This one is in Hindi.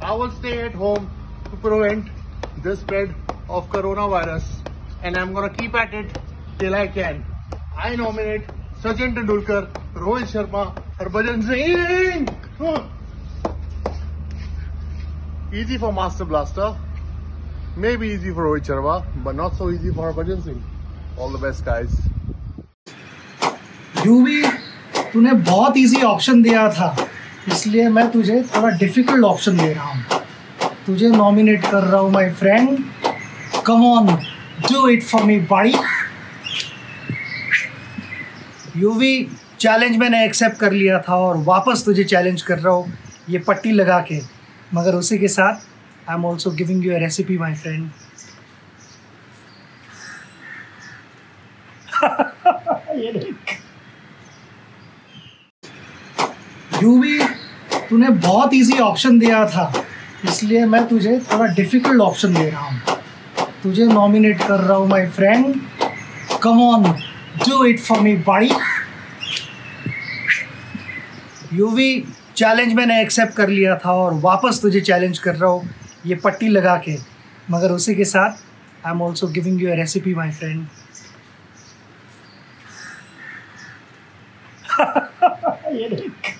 I will stay at home to prevent the spread of coronavirus and I'm gonna keep at it till I can. I nominate Sachin Tendulkar, Rohit Sharma, Harbhajan Singh. Huh. Easy for Master Blaster. Maybe easy for Rohit Sharma, but not so easy for Harbhajan Singh. All the best, guys. Yuvi तूने बहुत इजी ऑप्शन दिया था इसलिए मैं तुझे थोड़ा डिफ़िकल्ट ऑप्शन दे रहा हूँ। तुझे नॉमिनेट कर रहा हूँ my friend come on do it for me buddy Yuvi challenge मैंने एक्सेप्ट कर लिया था और वापस तुझे चैलेंज कर रहा हूँ। ये पट्टी लगा के, मगर उसी के साथ I am also giving you a recipe my friend ये यूवी तूने बहुत इजी ऑप्शन दिया था। इसलिए मैं तुझे थोड़ा डिफ़िकल्ट ऑप्शन दे रहा हूँ। तुझे नॉमिनेट कर रहा हूँ my friend come on do it for me body UV challenge मैंने एक्सेप्ट कर लिया था और वापस तुझे चैलेंज कर रहा हूँ। ये पट्टी लगा के। मगर उसी के साथ I am also giving you recipe my friend ये देख।